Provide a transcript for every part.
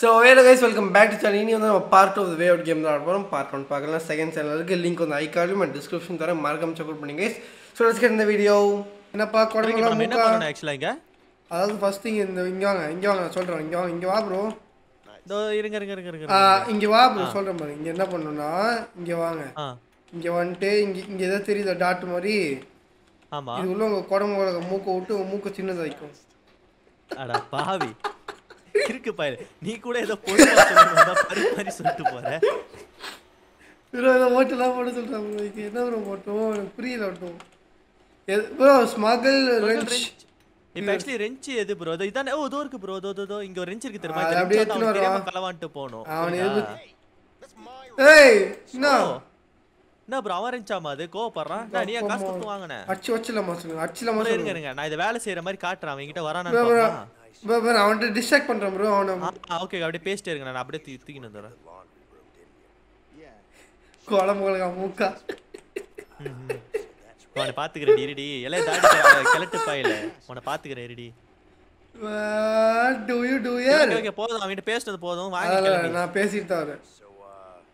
So வேறு guys welcome back to channel இனி வந்து நம்ம part of way out game தான் ஆட போகிறோம் பார்ட் ஒன் பார்க்கலாம். செகண்ட் சேனல் இருக்குது லிங்க் வந்து ஐக்கார்டும் அண்ட் டிஸ்கிரிப்ஷன் தர மறக்காம செக் பண்ணி கைஸ் ஸோ லெட்ஸ் கெட் இந்த வீடியோ என்னப்பா என்ன மூக்கா? பண்ணணும் ஆக்சுவலா இங்க? அதாவது ஃபர்ஸ்ட் இங்கே இந்த இங்கே வாங்க இங்கே வாங்க நான் சொல்கிறேன் இங்கே வாங்க இங்கே வா ப்ரோ இருங்க இருங்க இருங்க இருங்க. இங்கே வா ப்ரோ சொல்கிறேன் பாரு. இங்கே என்ன பண்ணணும்னா இங்கே வாங்க. இங்கே வந்துட்டு இங்கே இங்கே எதாவது தெரியுதா டாட் மாதிரி? ஆமா. இது உள்ள உங்கள் குடம்பு மூக்கை விட்டு உங்கள் மூக்கை சின்னதாக வைக்கும் அட பாவி. இருக்கு பாரு நீ கூட ஏதோ பரி மாதிரி சொல்லிட்டு போற. ப்ரோ இதை ஓட்டெல்லாம் போட சொல்கிறேன் ப்ரோ. இதுக்கு என்ன ப்ரோ போட்டோம் எனக்கு புரியல ஓட்டும். Bro smuggle wrench. இப்ப ஆக்சுவலி ரெஞ்ச் எது ப்ரோ? இதோ இதானே? ஓ இதோ இருக்கு ப்ரோ. இதோ இதோ, இங்க ஒரு ரெஞ்ச் இருக்கு தெரியுமா? அப்படியே தெரியாம வரவா? களவான்ட்டு போகணும் அவன் புரியுதா? ஏய் என்ன. என்ன ப்ரோ? அவன் ரெஞ்சாமா அது? கோவப்படுறான்? நான் நீ காசு கொடுத்து வாங்கின? அச்சு வச்சிடலாமா சொல்லுங்க. அச்சிடலாமா இருங்க இருங்க. நான் இதை வேலை செய்யற மாதிரி காட்டுறேன். அவன் கிட்ட வரானான்னு அவன்கிட்ட டிஸ்ட்ராக்ட் பண்ணுறேன் ப்ரோ அவனை. ஓகே அப்படியே பேசிட்டே இருங்க நான் அப்படியே தூக்கி தூக்கின்னு வந்துடுறேன். குழம்புகளுக்கா மூக்கா. உன்னை பாத்துக்கிறேன் இருடி எல்லாம் தாடி கிளட்டு பாயில. உன்னை பாத்துக்கிறேன் இருடி do you do hear okay போதும் அவன்கிட்ட பேசுனது போதும். வாங்கி நான் பேசிட்டு தான் வரேன்.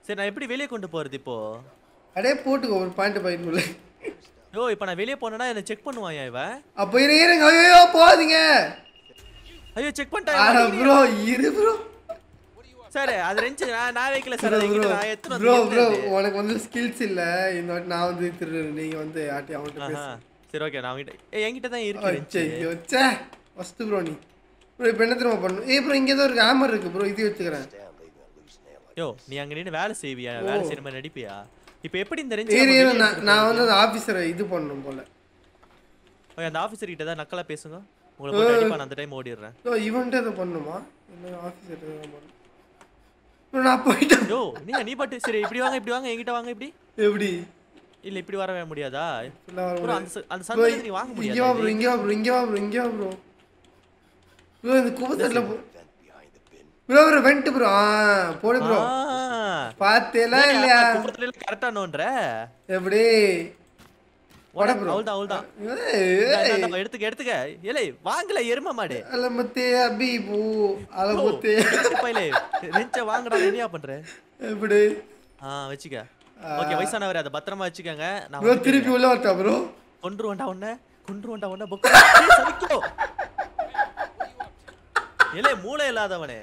சரி நான் எப்படி வெளியே கொண்டு போறது இப்போ? அடே போட்டுக்கோ ஒரு பாயிண்ட் பாயிண்ட் உள்ள இப்போ நான் வெளியே போனேன்னா என்ன செக் பண்ணுவான் இவன்? அப்போ இரு இருங்க ஐயோ போகாதீங்க. ஐயோ செக் ஆனா பண்ணிட்டேன் ப்ரோ இரு ப்ரோ சரி அது ரெஞ்சு நான் நான் வைக்கல சார் அது எங்கிட்ட நான் எத்தனை ப்ரோ ப்ரோ உனக்கு வந்து ஸ்கில்ஸ் இல்ல. இந்த வாட்டி நான் வந்து திரு நீங்க வந்து ஆட்டி அவன்கிட்ட பேசு. சரி ஓகே நான் அவன்கிட்ட ஏய் என்கிட்ட தான் இருக்கு wrench. ஐயோ ச்சே ஃபர்ஸ்ட் ப்ரோ நீ. ப்ரோ இப்போ என்ன திரும்ப பண்ணணும்? ஏய் ப்ரோ இங்கே ஏதோ ஒரு ஹேமர் இருக்கு ப்ரோ இது வச்சுக்கிறேன். யோ நீ அங்க நின்னு வேலை செய்வியா? வேலை செய்யற மாதிரி நடிப்பியா? இப்போ எப்படி இந்த ரெஞ்ச் நான் வந்து அந்த ஆஃபீஸரை இது பண்ணணும் போல. ஓகே அந்த ஆபீசர் கிட்ட தான் நக்கலா பேசுங்க. உங்களை போட்டு அடிப்பா நான் அந்த டைம் ஓடிடுறேன். இவன்ட்டு எதை பண்ணணுமா என்ன ப்ரோ நான் போயிட்டேன். யோ நீங்க நீ பாட்டு சரி இப்படி வாங்க இப்படி வாங்க என்கிட்ட வாங்க இப்படி. எப்படி? இல்ல இப்படி வரவே முடியாதா? அந்த ச- அந்த ப்ரோ சந்தையில நீ வாங்க இங்கே வா முடியாது ப்ரோ இங்கே வா ப்ரோ இங்கே வா ப்ரோ இங்கே வா ப்ரோ. ப்ரோ இந்த குப்பத்தட்டில் போ ப்ரோ ப்ரோ வெண்ட் ப்ரோ. ஆ போடு ப்ரோ. பார்த்தேலா இல்லையா? குப்பத்துல கரெக்டா நோன்ற எப்படி அவள் தான் அவள் தான் ஏய், எடுத்துக்க எடுத்துக்க. ஏலே வாங்கல எரும மாடு. அலமத்தே அபி பூ அலமத்தே. வாங்கடா என்னையா பண்ற? எப்படி? ஆ வச்சுக்க. ஓகே வயசானவர் அதை பத்திரமா வச்சுக்கோங்க. நான் திருப்பி உள்ள வரட்டா ப்ரோ? கொன்றுவன்டா உன்ன மூளை இல்லாதவனே.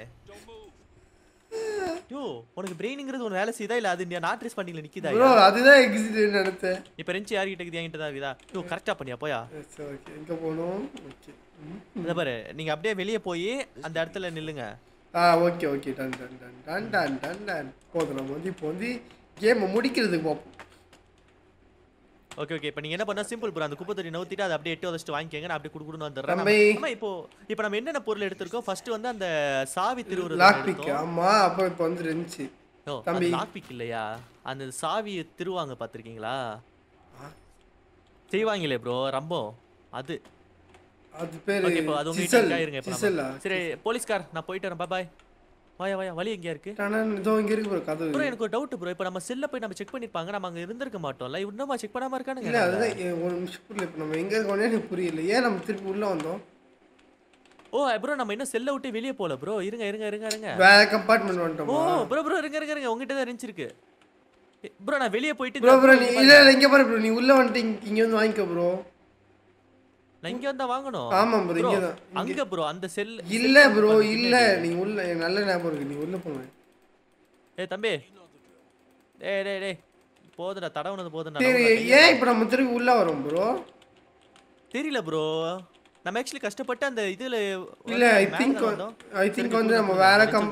யோ உனக்கு பிரெயினுங்கிறது ஒரு வேலை செய்தா இல்ல அது நாட் ட்ரெஸ் பண்ணில நிக்குதா? ப்ரோ அதுதான் எக்ஸிட் நினைத்தேன். இப்ப ரெஞ்சு யார்கிட்ட இருக்குது? என்கிட்ட தான் இருக்குதா? யோ கரெக்டா பண்ணியா? போயா? ஓகே எங்கே போகணும் ஓகே இத பாரு நீங்க அப்படியே வெளிய போய் அந்த இடத்துல நில்லுங்க. ஆ okay okay done done done done done done done போதும் நம்ம வந்து இப்போ வந்து கேமை முடிக்கிறதுக்கு பார்ப்போம் ஓகே ஓகே இப்போ நீங்க என்ன பண்ணா சிம்பிள் ப்ரோ அந்த குப்பை தொட்டி நவுத்திட்டு அதை அப்படியே எட்டு வச்சுட்டு வாங்கிக்கங்க. நான் அப்படியே குடுக்குடுன்னு வந்துடுறேன். அம்மா, இப்போ இப்போ நம்ம என்னென்ன பொருள் எடுத்திருக்கோம்? ஃபர்ஸ்ட் வந்து அந்த சாவி திருவுறது லாக் பிக் ஆமாம் அப்புறம் இப்போ வந்து இருந்துச்சு தம்பி. லாக் பிக் இல்லையா? அந்த சாவி திருவாங்க பாத்திருக்கீங்களா செய்வாங்களே ப்ரோ ரம்பம் அது. அது பேர் ஓகே இப்போ அது உங்க கிட்ட இருங்க இப்போ. சரி போலீஸ்கார் நான் போயிட்டு வரேன். பாய் வாயா வாயா வழி எங்கேயா இருக்கு? இதோ இங்கே இருக்கு ப்ரோ கதவு. ப்ரோ எனக்கு ஒரு டவுட் ப்ரோ இப்போ நம்ம செல்ல போய் நம்ம செக் பண்ணிருப்பாங்க நம்ம அங்க இருந்திருக்க மாட்டோம்ல இன்னுமா செக் பண்ணாம இருக்கானுங்க? இல்லை அதுதான் ஒரு நிமிஷம் புரியல. இப்போ நம்ம எங்கே இருக்கோம்னே எனக்கு புரியல. ஏன் நம்ம திருப்பி உள்ளே வந்தோம்? ஓ ப்ரோ நம்ம இன்னும் செல்ல விட்டு வெளியே போல ப்ரோ இருங்க இருங்க இருங்க இருங்க. வேற கம்பார்ட்மெண்ட் ஓ வந்துட்டோமா ப்ரோ ப்ரோ இருங்க இருங்க இருங்க. உங்ககிட்ட தான் இருந்துச்சு இருக்கு. ப்ரோ நான் வெளியே போயிட்டு ப்ரோ ப்ரோ நீ இல்லை இல்லை இங்கே பாரு ப்ரோ நீ உள்ளே வந்துட்டு இங்க- வந்து வாங்கிக்கோ ப்ரோ இங்க வந்தா வாங்கணும். ஆமாம் ப்ரோ Bro, இங்கே தான் அங்க ப்ரோ அந்த செல் இல்லை ப்ரோ இல்லை. நீ உள்ள நல்ல ஞாபகம் இருக்கு. நீ உள்ளே போங்க. ஏய் தம்பி. டேய் டேய் டேய். போதுடா தடவுனது போதுடா ஏன் இப்போ நம்ம திருப்பி உள்ளே வரோம் ப்ரோ தெரியல ப்ரோ நம்ம ஆக்சுவலி கஷ்டப்பட்டு அந்த இதுல இல்லை ஐ திங்க். ஐ திங்க் வந்து நம்ம வேற கம்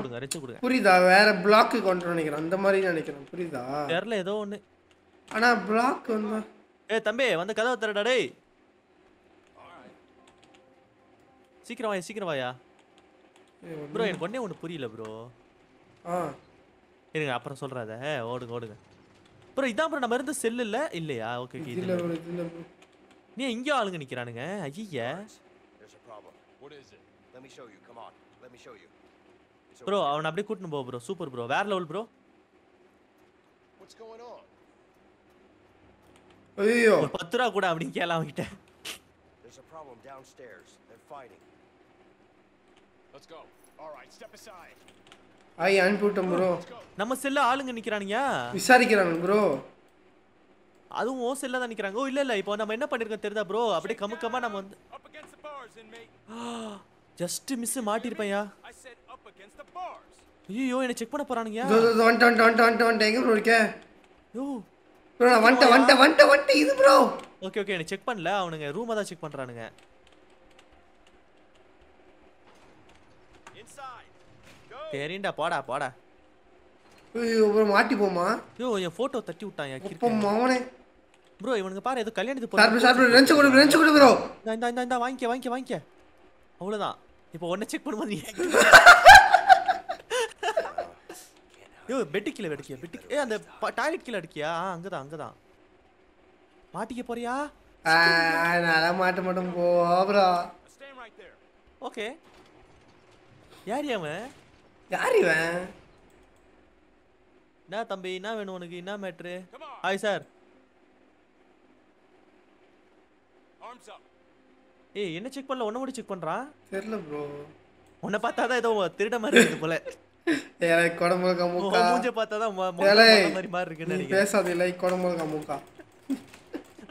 புரியுதா? வேற பிளாக்கு கொண்டு நினைக்கிறேன். அந்த மாதிரி நினைக்கிறேன். புரியுதா? தெரியல ஏதோ ஒண்ணு. ஆனா பிளாக் வந்து ஏய் தம்பி வந்து கதவை திறடா டேய். சீக்கிரம் வாயா சீக்கிரம் வாயா. ப்ரோ எனக்கு ஒண்ணே ஒண்ணு புரியல ப்ரோ ஆ. இருங்க அப்புறம் சொல்றேன் அதை ஓடுங்க ஓடுங்க. ப்ரோ இதான் ப்ரோ நம்ம இருந்த செல் இல்ல? இல்லையா? ஓகே ஓகே இல்ல. நீ இங்க ஆளுங்க நிக்கிறானுங்க? ஐய ப்ரோ அவனை அப்படியே கூட்டின்னு போ ப்ரோ சூப்பர் ப்ரோ வேற லெவல் ப்ரோ? ஐயோ ஒரு பத்து ரூபா கூட அப்படின்னு கேள அவன்கிட்ட. There's a problem downstairs. They're fighting. ஆய் அனுப்பிவிட்டோம் ப்ரோ நம்ம செல்ல ஆளுங்க நிக்கிறானுங்க. விசாரிக்கிறாங்க ப்ரோ அதுவும் ஓ செல்ல தான் நிக்கிறாங்க. ஓ இல்ல இல்ல. இப்போ நம்ம என்ன பண்ணிருக்கோம் தெரியுதா ப்ரோ அப்படியே கமுக்கமா நம்ம வந்து. Just miss bars. ஐயோ என்ன செக் பண்ண போறானுங்க. எங்க ப்ரோ இருக்க? யோ. ப்ரோ நான் வந்துட்டேன் வந்துட்டேன் வந்துட்டேன் இது ப்ரோ ஓகே ஓகே. என்ன செக் பண்ணல. அவனுங்க ரூமை தான் செக் பண்றானுங்க. சரிண்டா போடா போடா. ஐயோ ப்ரோ மாட்டி போமா யோ என் போட்டோ தட்டி விட்டான் இப்போ மவனே ப்ரோ இவனுங்க பாரு ஏதோ கல்யாணத்துக்கு போறாங்க சார் ப்ரோ ரெஞ்சு கொடு ரெஞ்சு கொடு ப்ரோ இந்த இந்த இந்த வாங்கிக்க வாங்கிக்க வாங்கிக்க. அவ்வளவுதான். இப்போ ஒன்ன செக் பண்ணும்போது நீ யோ பெட்டு கீழே அடிக்கியா பெட்டு ஏ அந்த டாய்லெட் கீழே அடிக்கியா அங்கதான் அங்கதான். மாட்டிக்க போறியா? நான் மாட்ட மாட்டோம் போ bro Stand right there. Okay யார் அவன்? யார் இவன்? என்ன தம்பி என்ன வேணும் உனக்கு? என்ன மேட்ரு. Hi sir. ஏய் என்ன செக் பண்ணல? உன்ன மட்டும் செக் பண்றான் தெரியல ப்ரோ உன்னை பார்த்தா தான் ஏதோ திருட மாதிரி இருக்குது போல. ஏழை கொடமுழுக்க உன் மூக்கா மூஞ்ச பார்த்தா தான் மொட்டை மாதிரி மாதிரி இருக்குன்னு நீ நினைக்கிறேன். பேசாத இல்லை கொடமுழுக்க மூக்கா.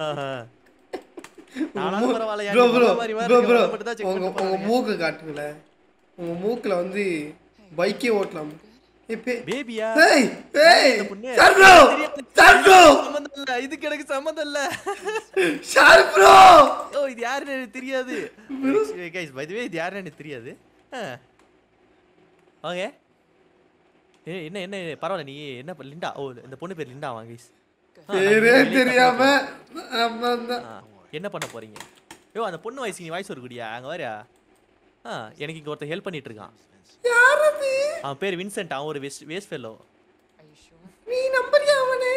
ஆஹா. நானாலும் பரவாயில்லையா, ப்ரோ ப்ரோ ப்ரோ இருக்க, ப்ரோ உங்க. மூக்கு காட்டுங்களேன் உங்க மூக்குல வந்து பைக்கே ஓட்டலாம். பேபியா? ஏய் ஏய் இல்ல. இதுக்கு எனக்கு சம்மந்தம் இல்ல. ப்ரோ ஓ இது யாருன்னு எனக்கு தெரியாது. கைஸ் பை தி வே இது யாருன்னு எனக்கு தெரியாது. ஏ என்ன என்ன பரவாயில்ல நீ என்ன லிண்டா? ஓ இந்த பொண்ணு பேர் லிண்டா வாங்க கைஸ் பேரே தெரியாம. என்ன பண்ண போறீங்க? யோ அந்த பொண்ணு வயசு நீ வயசு ஒரு குடியா? அங்க வரியா? எனக்கு இங்க ஒருத்தன் ஹெல்ப் பண்ணிட்டு இருக்கான். யார் அவன் பேர் வின்சென்ட் அவன் ஒரு வேஸ்ட் வேஸ்ட் ஃபெல்லோ? நீ நம்பறியா அவனே.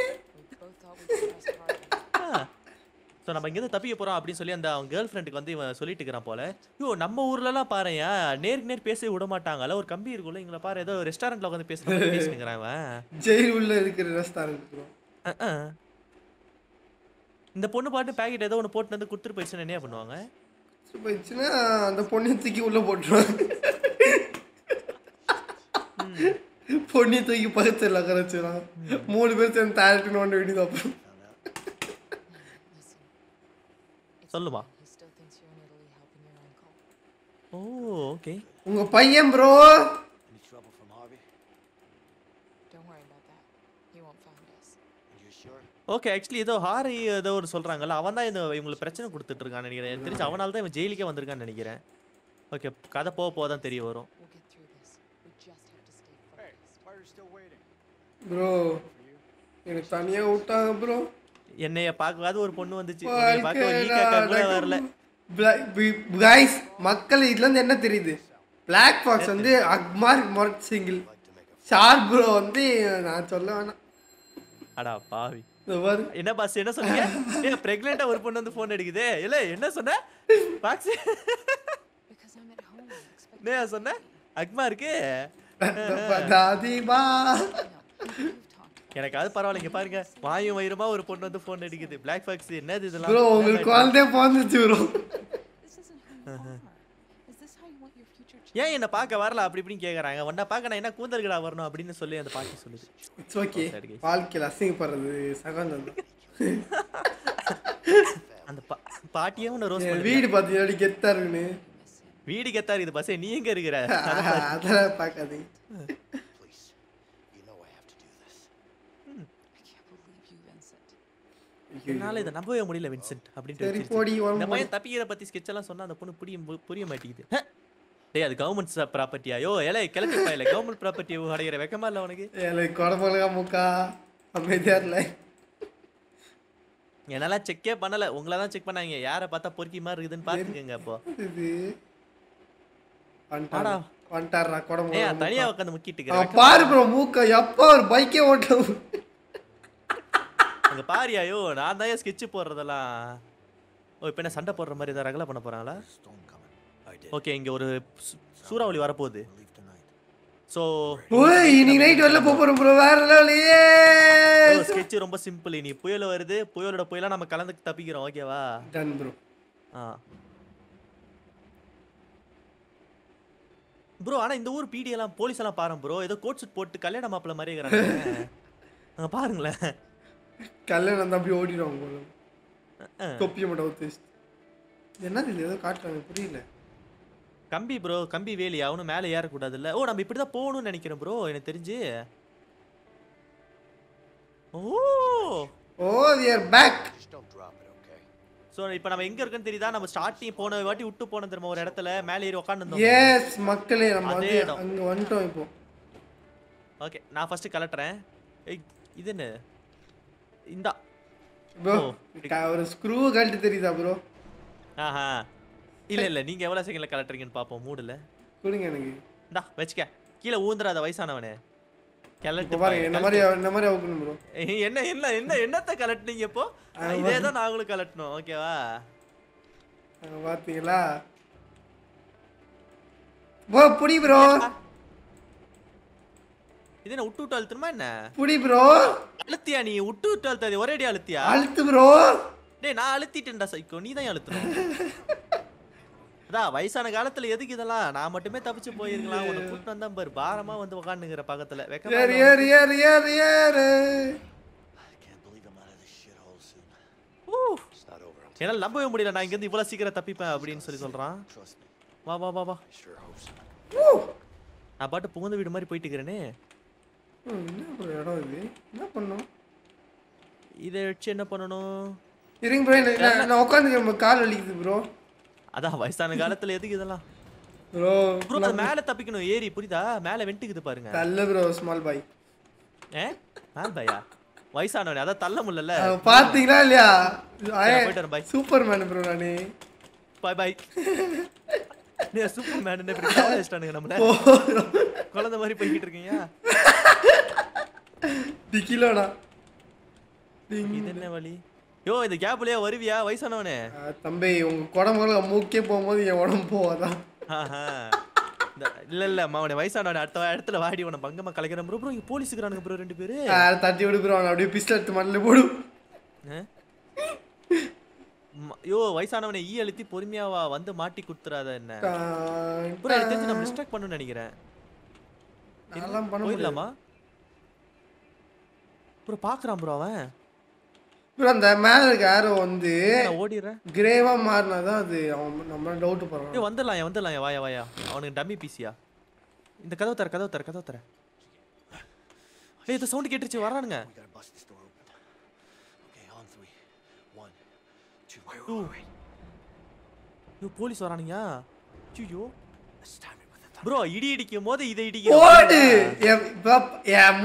ஸோ நம்ம இங்கேருந்து தப்பிக்க போறோம் அப்படின்னு சொல்லி அந்த அவன் கேர்ள் ஃப்ரெண்டுக்கு வந்து இவன் சொல்லிட்டு இருக்கிறான் போல. யோ நம்ம ஊர்லலாம் பாருயா நேருக்கு நேர் பேசவே விட மாட்டாங்கல்ல. ஒரு கம்பி இருக்கும்ல இங்களை பாரு ஏதோ ரெஸ்டாரண்ட்ல உட்காந்து பேசுற மாதிரி பேசினுங்கிறான் அவன் ஜெயில் உள்ள இருக்கிற ரெஸ்டாரண்ட் ப்ரோ. இந்த பொண்ணு பாட்டு பாக்கெட் ஏதோ ஒன்று போட்டு வந்து கொடுத்துட்டு போயிடுச்சுன்னு என்ன பண்ணுவாங்க? போயிடுச்சுன்னா அந்த பொண்ணையும் தூக்கி உள்ள போட்டுருவாங்க. பொண்ணி தூக்கி பக்கத்துல உட்கார வச்சிடலாம் மூணு பேர் சேர்ந்து டேரக்ட்னு ஒன்று அப்புறம். Listen, சொல்லுமா. Oh okay. உங்க பையன் ப்ரோ? ஓகே ஆக்சுவலி ஏதோ ஹாரி ஏதோ ஒரு சொல்றாங்கல்ல அவன் தான் இந்த இவங்களுக்கு பிரச்சனை கொடுத்துட்டு இருக்கான்னு நினைக்கிறேன். தெரிஞ்சு அவனால தான் இவன் ஜெயிலுக்கே வந்திருக்கான்னு நினைக்கிறேன். ஓகே கதை போக போக தான் தெரிய வரும். ப்ரோ எனக்கு தனியா விட்டாங்க ப்ரோ என்னைய பார்க்காத ஒரு பொண்ணு வந்துச்சு. வரல. கைஸ் மக்கள் இதுல இருந்து என்ன தெரியுது? பிளாக் பாக்ஸ் வந்து அக்மார் மொரட் சிங்கிள். ஷார் ப்ரோ வந்து நான் சொல்ல வேணாம். அடா பாவி. என்ன பாஸ் என்ன சொன்னீங்க? ஏ பிரெக்னெண்டா ஒரு பொண்ணு வந்து ஃபோன் அடிக்குது. இல்ல என்ன சொன்ன? Box Because I'm at home. I expect என்ன சொன்ன? அக்மா இருக்கு எனக்கு அது பரவாயில்ல இங்க பாருங்க. வாயும் வயிறுமா ஒரு பொண்ணு வந்து ஃபோன் அடிக்குது. பிளாக் பாக்ஸ் என்னது இதெல்லாம்? ப்ரோ உங்களுக்கு குழந்தைய பிறந்துச்சு ப்ரோ? ஏன் என்ன பார்க்க வரல? அப்படி இப்படின்னு கேக்குறாங்க. உன்னை பார்க்க நான் என்ன கூந்தல்கடா வரணும் அப்படின்னு சொல்லி அந்த பாட்டி சொல்லுது. It's okay. வாழ்க்கையில் அசிங்கப்படுறது தான். அந்த பாட்டியே உன்னை ரோஸ் வீடு பார்த்தீங்கன்னா கெத்தா இருக்குன்னு வீடு கெத்தாரு இது பஸ்ஸே நீ எங்க இருக்கிற? அதெல்லாம் பார்க்காதீங்க. என்னால இதை நம்பவே முடியல வின்சென்ட் அப்படின்ட்டு இந்த பையன் தப்பிக்கிற பத்தி sketch எல்லாம் சொன்னா அந்த பொண்ணு புரிய புரிய மாட்டேங்குது! டேய் அது கவர்மெண்ட் ப்ராப்பர்ட்டியா யோ ஏலே கிளம்பி பாயில கவர்மெண்ட் ப்ராப்பர்ட்டி அடைகிற வெக்கமா இல்ல உனக்கு? எனக்கு குடம்புலகா முக்கா? அமைதியா இல்லை என்னால செக்கே பண்ணல. உங்களை தான் செக் பண்ணாங்க. யாரை பார்த்தா பொறுக்கி மாதிரி இருக்குதுன்னு பாத்துக்கங்க அப்போ. ஆடா. வந்துட்டாரா தனியா உட்காந்து முக்கிட்டு பாரு ப்ரோ மூக்க. எப்போ ஒரு பைக்கே ஓட்டும் அங்க பாரியா யோ நான் தான் ஸ்கெட்ச் போடுறதெல்லாம்? ஓ இப்போ என்ன சண்டை போடுற மாதிரி ஏதாவது ரகலை பண்ண போறாங்களா. ஓகே இங்க ஒரு சூறாவளி வரப்போகுது. ஸோ ஓய் இன்னைக்கு நைட் போக போறோம் ப்ரோ வேற லெவலையே ஸ்கெட்ச் ரொம்ப சிம்பிள் நீ புயல் வருது. புயலோட புயலா நம்ம கலந்து தப்பிக்கிறோம் ஓகேவா டன் ப்ரோ ஆ. ப்ரோ ஆனா இந்த ஊர் பிடி எல்லாம் போலீஸ் எல்லாம் பாருங்க ப்ரோ ஏதோ கோட் சூட் போட்டு கல்யாண மாப்பிள்ள மாதிரி இருக்கிறாங்க. பாருங்களேன். கல்யாணம் தான் அப்படி ஓடிடுவாங்க போல. தொப்பியை மட்டும் ஊற்றி என்னது இது? ஏதோ காட்டுறாங்க புரியல. கம்பி ப்ரோ கம்பி வேலி. அவனும் மேலே ஏறக்கூடாது இல்ல ஓ நம்ம இப்படிதான் போகணும்னு நினைக்கிறேன் ப்ரோ எனக்கு தெரிஞ்சு. Oh. O back drop it, okay? So இப்போ நம்ம எங்க இருக்குன்னு தெரியுதா? நம்ம ஸ்டார்டிங் போன வாட்டி விட்டு போன திரும்ப ஒரு இடத்துல மேலே ஏறி உட்காந்து எஸ் மக்களே நம்ம அதே வந்து இடம். அங்க வந்துட்டோம் இப்போ. ஓகே நான் ஃபர்ஸ்ட் கலட்டுறேன் ஏய் இது என்ன? இந்தா. ப்ரோ. ஒரு ஸ்க்ரூ கழட்டு தெரியுதா ப்ரோ? ஆஹா. இல்ல இல்ல நீங்க எவ்வளவு செகண்ட்ல கலட்டுறீங்கன்னு பாப்போம் மூடுல. கொடுங்க எனக்கு. இந்தா வச்சுக்க. கீழே ஊந்துறாத வயசானவனே. இப்போ கலட்டு பாருங்க இந்த மாதிரி இந்த மாதிரி அவுக்கணும் ப்ரோ? ஏய், என்ன என்ன என்ன என்னத்த கலட்டுனீங்க இப்போ? இதே தான் நாங்களும் கலட்டணும் ஓகேவா? பார்த்தீங்களா ப்ரோ புடி ப்ரோ. இது என்ன விட்டு விட்டு அழுத்தணுமா என்ன? புடி ப்ரோ. அழுத்தியா நீ? விட்டு விட்டு அழுத்தாது. ஒரேடி அழுத்தியா? அழுத்து ப்ரோ டேய் நான் அழுத்திட்டேன்டா சைக்கோ. நீ தான் அழுத்தணும் அதான் வயசான காலத்துல எதுக்கு இதெல்லாம்? நான் மட்டுமே தப்பிச்சு போயிருக்கலாம். உன்னை கூட்டு வந்தா பாரு பாரமா வந்து உட்காந்துங்கிற பக்கத்துல. ஏறு. ஏறு ஏறு ஏறு ஏறு. என்னால நம்பவே முடியல. நான் இங்க இருந்து இவ்வளவு சீக்கிரம் தப்பிப்பேன் அப்படின்னு சொல்லி சொல்றான். வா வா வா வா. நான் பாட்டு புகுந்த வீடு மாதிரி போயிட்டு இருக்கிறேனே. என்ன ப்ரோ இடம் இது? என்ன பண்ணோம்? இதை வச்சு என்ன பண்ணணும்? இருங்க ப்ரோ நான் உட்காந்து கால் வலிக்குது ப்ரோ அதான் வயசான காலத்துல எதுக்கு இதெல்லாம்? ப்ரோ ப்ரோ அது மேல தப்பிக்கணும் ஏறி புரியுதா? மேல வெண்டுக்குது பாருங்க. தள்ள ப்ரோ ஸ்மால் பாய் ஏ? பையா வயசானவனே அதான் தள்ள முடியல பாத்தீங்களா இல்லையா? போயிட்டு. சூப்பர் மேன் ப்ரோ நானு. பாய் பாய் நீ சூப்பர் மேன் என்ன இப்படி நம்மள? குழந்தை மாதிரி போய்கிட்டு இருக்கீங்க. டிக்கிலோடா என்ன வழி யோ இந்த கேப்லயே வருவியா? வயசானவனே. தம்பி உங்க குடம்புல மூக்கே போகும்போது என் உடம்பு போவாதான் இல்ல இல்ல அவனை வயசானவன. அடுத்த இடத்துல வாடி உன பங்கமா கலைக்கிறேன் ப்ரோ ப்ரோ இங்க போலீஸுக்குறானுங்க ப்ரோ ரெண்டு பேரு. தட்டி விடு ப்ரோ அவனை அப்படியே பிஸ்டல் எடுத்து மண்ணில் போடு. ஆ? ம- யோ வயசானவனை ஈ அழுத்தி பொறுமையா வா வந்து மாட்டி குடுத்துறாத என்ன? ப்ரோ எனக்கு தெரிஞ்சு நம்ம டிஸ்ட்ராக்ட் பண்ணணும்னு நினைக்கிறேன். பண்ண முடியல போயிடலாமா ப்ரோ பாக்குறான் ப்ரோ அவன். ப்ரோ அந்த மேல இருக்க ஆரோ வந்து ஓடிடுறேன் கிரேவா மாறினாதான் அது அவன் நம்ம டவுட் போறான் ஏய் வந்துடலாம் ஏன் வந்துடலாம் ஏன் வாயா வாயா. அவனுக்கு டம்மி பீசியா இந்த கதவு தர கதவு தர கதவு தர. ஏய் இந்த சவுண்ட் கேட்டுருச்சு வரானுங்க போலீஸ் வரானுங்க ஐயோ. ப்ரோ இடி இடிக்கும் போது இதை ஓடு இடிக்க என் பாப்- என்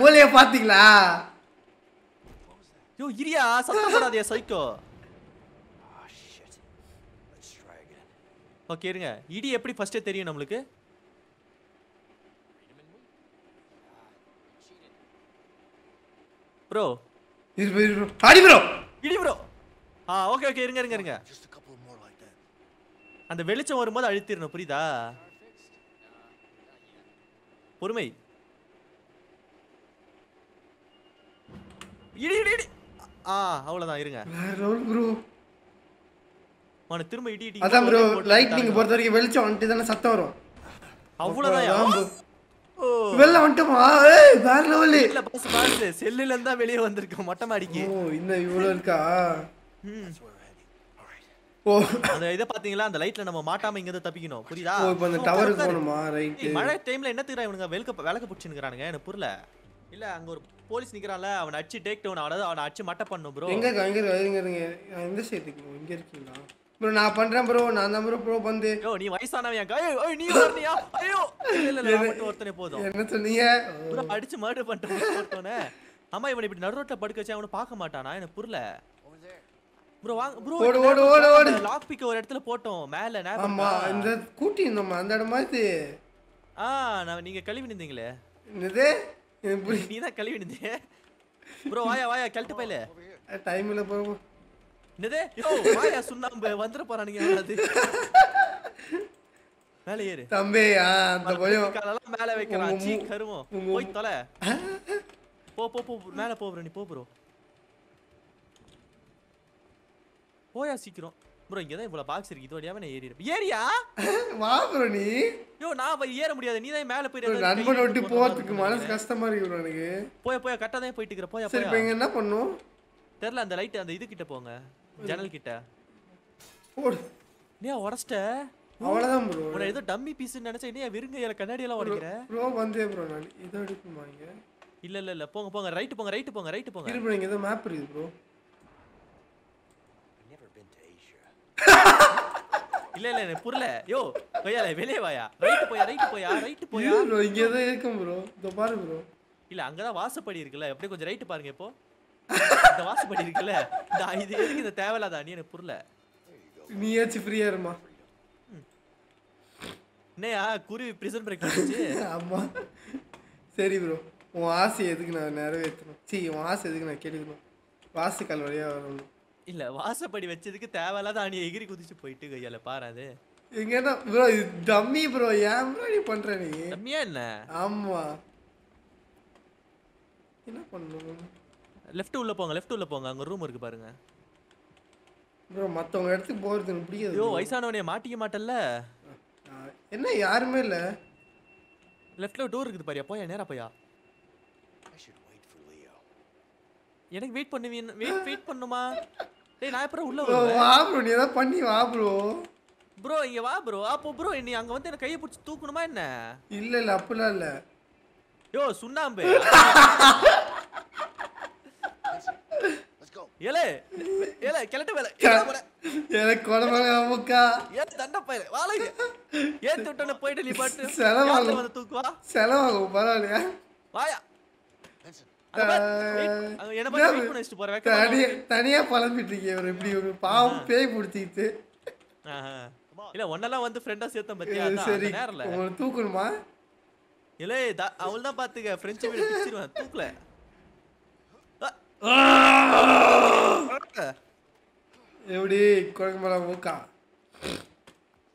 மூலைய பாத்தீங்களா ஐயோ இரியா சத்தம் போடாதே psycho shit. Let's try again. Okay இருங்க. இடி எப்படி ஃபர்ஸ்டே தெரியும் நம்மளுக்கு? ப்ரோ இரு bro. அடி ப்ரோ இடி ப்ரோ ஆ ஓகே ஓகே இருங்க இருங்க இருங்க. அந்த வெளிச்சம் வரும்போது அழுத்திடணும் புரியுதா? பொறுமை. இடி ஆ அவ்வளவுதான் இருங்க. வேற லெவல் ப்ரோ அவனை திரும்ப இடி இடி அதான் ப்ரோ போட்டு லைட் நீங்க விட்டானுங்க. பொறுத்த வரைக்கும் வெளிச்சம் வந்துட்டு தானே சத்தம் வரும். அவ்வளவுதான் வெளில வந்துட்டோமா? ஏய் வேற லெவலு இல்ல பாஸ் பாஸ் செல்லுல இருந்தா வெளிய வந்திருக்கோம் மொட்டை மாடிக்கு. ஓ இந்த இவ்வளவு இருக்கா. ஓ. அந்த இத பாத்தீங்களா? அந்த லைட்ல நம்ம மாட்டாம இங்க இருந்து தப்பிக்கணும். புரியுதா? ஓ இப்போ அந்த டவருக்கு மழை டைம்ல என்ன தெரியுறா இவனுங்க? வெளுக்க விளக்க புடிச்சுனுக்குறானுங்க எனக்கு புரியல. இல்ல அங்க ஒரு போலீஸ் நிக்கிறான்ல அவனை அடிச்சு டேக் டவுன் அதாவது அவனை அடிச்சு மட்டை பண்ணும் ப்ரோ எங்க இருக்கா எங்க இருக்கா இருங்க இருங்க நான் எந்த சைடு இருக்கீங்க இங்க இருக்கீங்களா? ப்ரோ நான் பண்றேன் ப்ரோ நான் தான் ப்ரோ ப்ரோ வந்து. ஐயோ நீ வயசானவன் ஐயோ ஐயோ, நீ வரணியா ஐயோ! இல்ல இல்ல நான் மட்டும் ஒருத்தனே போதும். என்ன சொன்னீங்க? ப்ரோ அடிச்சு மர்டர் பண்ணிட்டு ஒருத்தனே. ஆமா இவனை இப்படி நடு ரோட்ல படுக்க வச்சு அவனை பார்க்க மாட்டானா? எனக்கு புரியல. ப்ரோ வாங்க ப்ரோ ஓடு, ஓடு, ஓடு, ஓடு. லாக் பிக் ஒரு இடத்துல போட்டோம். மேல ஞாபகம் ஆமா? இந்த கூட்டி இருந்தோமா? அந்த இடமா இது? ஆ நான் நீங்க கழுவி நின்றீங்களே. என்னது? நீ தான் கழுவி நின்றீங்க ப்ரோ வாயா வாயா கழட்டு பையில. டைம் இல்லை ப்ரோ என்னது? யோ வாயா சுண்ணாம்பு வந்துட போறானுங்க அது. மேல ஏறு. தம்பி அந்த பயம் காலெல்லாம் மேல வைக்கிறான். சீ மூ- கருமம் உங்க போய் தொலை. போ போ போ மேல போ bro நீ போ ப்ரோ. போயா சீக்கிரம். ப்ரோ இங்க தான் இவ்வளவு பாக்ஸ் இருக்கு. இது வழியாவே நான் ஏறிடுறேன் ஏறியா? வா ப்ரோ நீ. யோ நான் போய் ஏற முடியாது. நீ தான் மேல போய் நண்பனை விட்டு போறதுக்கு இருக்கு மனசு. கஷ்டமா இருக்கு எனக்கு. போய் போய் கரெக்டா தான் போயிட்டு இருக்கிற. போய் சரி இப்போ என்ன பண்ணும்? தெரியல அந்த லைட் அந்த இது கிட்ட போங்க. ஜன்னல் கிட்ட. போடு. நீ உடச்சிட்ட? அவ்வளவுதான் ப்ரோ உன்னை ஏதோ டம்மி பீஸ்னு நினைச்சேன். நீ வெறுங்க இல்ல கண்ணாடி எல்லாம் உடைக்கிற? ப்ரோ வந்தே ப்ரோ நான். இதை எடுக்குமா இங்க? இல்ல இல்ல இல்ல. போங்க போங்க. ரைட் போங்க ரைட் போங்க ரைட் போங்க. இரு ப்ரோ இங்க ஏதோ மேப் இருக்குது ப்ரோ இல்ல இல்ல எனக்கு புரியல. யோ கொய்யால வெளியே வாயா. ரைட் போயா ரைட் போயா ரைட் போயா? ப்ரோ இங்க ஏதோ இருக்கும் ப்ரோ இதோ பாரு ப்ரோ இல்ல அங்கதான் வாசப்படி இருக்குல்ல. அப்படியே கொஞ்சம் ரைட் பாருங்க இப்போ. இந்த வாசப்படி இருக்குல்ல. நான் இது எதுக்கு இந்த தேவையில்லாத அணி? எனக்கு புரியல. நீயாச்சும் ஃப்ரீயா இருமா? என்னையா குருவி பிரிசன் பிரேக் பண்ணிச்சு ஆமா. சரி ப்ரோ உன் ஆசை எதுக்கு நான் நிறைவேற்றணும்? சீ உன் ஆசை எதுக்கு நான் கேட்டுக்கணும்? வாசக்கால் வழியா வரணும். இல்ல வாசப்படி வச்சதுக்கு தேவையில்லாத அணி எகிரி குதிச்சு போயிட்டு கையால பாரு அது. எங்கன்னா ப்ரோ இது டம்மி ப்ரோ ஏன் ப்ரோ நீ பண்ற நீ? கம்மியா என்ன? ஆமா. என்ன பண்ணணும் லெஃப்ட் உள்ள போங்க லெஃப்ட் உள்ள போங்க அங்க ரூம் இருக்கு பாருங்க. ப்ரோ மத்தவங்க இடத்துக்கு போறது எனக்கு பிடிக்காது ஐயோ. வயசானவனே மாட்டிக்க மாட்டல்ல? என்ன யாருமே இல்ல? லெஃப்ட்ல டோர் இருக்குது பாரியா போயா நேரா போயா. எனக்கு வெயிட் பண்ணுவீன் வெயிட் வெயிட் பண்ணுமா? டேய் நான் எப்பறம் உள்ள வருவேன்? வா ப்ரோ நீ ஏதாவது பண்ணி வா ப்ரோ ப்ரோ இங்க வா ப்ரோ அப்போ ப்ரோ நீ அங்க வந்து என்ன கையை பிடிச்சி தூக்கணுமா என்ன? இல்ல இல்ல அப்படிலாம் இல்ல. யோ சுண்ணாம்பு. Let's go. ஏலே ஏலே கிளட்டு வேலை எனக்கு குழம்பு அமுக்கா ஏன் தண்டை பயிர வாழைங்க ஏன் தொட்டன போயிட்டு நீ பாட்டு? செலவாகும். வந்து தூக்குவா? செலவாகும் பரவாயில்லையா? வாயா. தனியா பழம்பிட்டு இருக்கீங்க இவர். இப்படி ஒரு பாவம் பேய் பிடிச்சிக்கிட்டு. இல்ல ஒன்னெல்லாம் வந்து ஃப்ரெண்டா சேர்த்தேன் பத்தியா? சரி அந்த நேரம்ல. உங்களை தூக்கணுமா? இல்ல அவள் தான் பாத்துக்க. பிரெஞ்சு வீடு பிச்சிருவேன் தூக்கல. எப்படி? குழம்பு மூக்கா?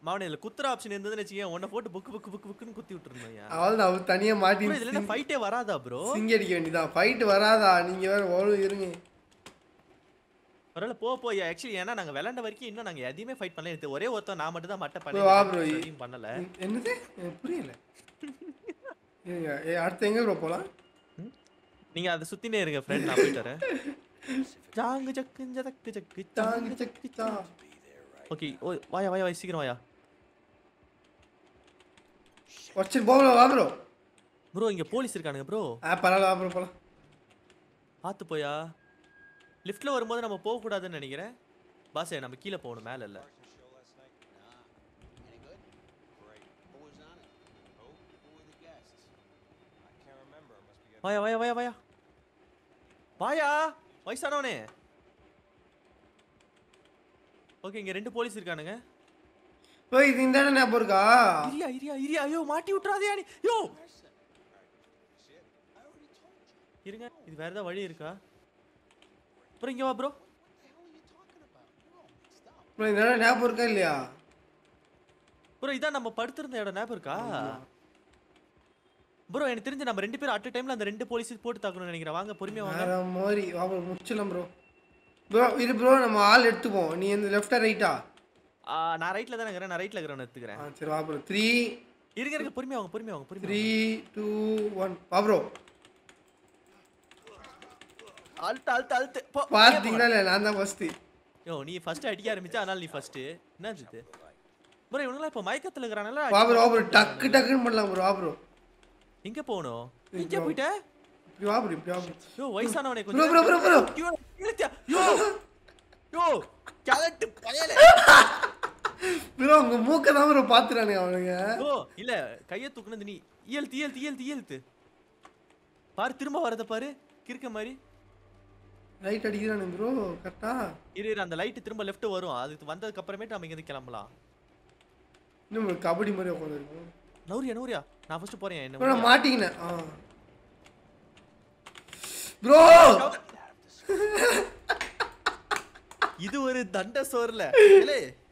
மாவன இதுல குத்துற ஆப்ஷன் இருந்ததுன்னு வச்சுக்கேன் உன்னை போட்டு புக்கு புக்கு புக்கு புக்குன்னு குத்தி விட்டுருந்தோம் அவள் அவர் தனியா மாட்டி இதுல ஃபைட்டே வராதா ப்ரோ? சிங்கி அடிக்க வேண்டியதான் ஃபைட் வராதா? நீங்க வேற ஒரு இருங்க. பரவாயில்ல போ போ ஆக்சுவலி ஏன்னா நாங்க விளையாண்ட வரைக்கும் இன்னும் நாங்க எதையுமே ஃபைட் பண்ணல. எனக்கு ஒரே ஒருத்தன் நான் மட்டும் தான் மட்டை. பண்ணி பண்ணல. என்னது? புரியல. அடுத்து எங்க ப்ரோ போலாம்? நீங்க அதை சுத்தினே இருங்க ஃப்ரெண்ட் நான் போயிட்டு வரேன். ஜாங்கு ஜக்கு ஜக்கு தாங்கி ஜாங்கு சக்கி தா ஓகே ஓ வாயா வாயா வாயா சீக்கிரம் வாயா. வச்சுட்டு போகலாம் வா ப்ரோ ப்ரோ இங்க போலீஸ் இருக்கானுங்க ப்ரோ ஆ பரவாயில்ல வா ப்ரோ போலாம். பார்த்து போயா லிஃப்ட்ல வரும்போது நம்ம போக கூடாதுன்னு நினைக்கிறேன் பாஸ் நம்ம கீழே போகணும் மேல இல்ல. வாயா வாயா வாயா வாயா. வாயா வயசானவனே. ஓகே இங்க ரெண்டு போலீஸ் இருக்கானுங்க. ப்ரோ இது இந்த இடம் ஞாபகம் இருக்கா? இரியா இரியா இரியா. ஐயோ மாட்டி விட்டுறாதே நீ யோ இருங்க இது வேற ஏதாவது வழி இருக்கா? அப்புறம் இங்க வா ப்ரோ ப்ரோ இந்த இடம் ஞாபகம் இருக்கா இல்லையா? ப்ரோ இதான் நம்ம படுத்திருந்த இடம். ஞாபகம் இருக்கா? ப்ரோ எனக்கு தெரிஞ்சு நம்ம ரெண்டு பேரும் அட் டைம்ல அந்த ரெண்டு போலீஸ் போட்டு தாக்கணும்னு நினைக்கிறேன். வாங்க பொறுமையா வாங்க. மாதிரி. வா ப்ரோ முடிச்சிடலாம் ப்ரோ ப்ரோ இது ப்ரோ நம்ம ஆள் எடுத்துப்போம் நீ இந்த லெஃப்டா ரைட்டா நான் ரைட்ல தான் இருக்கிறேன் நான் ரைட்ல இருக்கிறேன் எடுத்துக்கிறேன். சரி வா ப்ரோ த்ரீ இருங்க இருங்க பொறுமையா வாங்க பொறுமையா வாங்க பொறுமையா த்ரீ டூ ஒன் வா ப்ரோ. அழுத்து அழுத்து அழுத்து. போ பார்த்தீங்களா இல்லை நான் தான் ஃபஸ்ட்டு யோ நீ ஃபர்ஸ்ட் அடிக்க ஆரம்பிச்சா அதனால நீ ஃபர்ஸ்ட் என்ன இது ப்ரோ இவனுங்களா இப்போ மயக்கத்துல இருக்கிறானல வா ப்ரோ வா ப்ரோ டக்கு டக்குன்னு பண்ணலாம் ப்ரோ வா ப்ரோ எங்க போகணும். இங்க போயிட்ட? இப்படி வா ப்ரோ இப்படி வா bro yo வயசானவனே bro bro bro bro yo yo கலட்டு பயலே. உங்க மூக்க தான் ப்ரோ பார்த்துறானுங்க அவனுங்க. யோ இல்ல கைய தூக்குனது நீ. இயல்த்து இயல்த்து இயல்த்து இயல்த்து பாரு திரும்ப வரத பாரு. கிறுக்க மாதிரி. ரைட் அடிக்கிறானுங்க ப்ரோ கரெக்டா இரு இரு அந்த லைட் திரும்ப லெஃப்ட் வரும். அதுக்கு வந்ததுக்கு அப்புறமேட்டு நம்ம இங்க கிளம்பலாம். இன்னும் ஒரு கபடி மாதிரி உட்காந்துருக்கும் நௌரியா நௌரியா. நான் ஃபர்ஸ்ட் போறேன். என்ன மாட்டிக்கினேன். ப்ரோ இது ஒரு தண்ட சோர்ல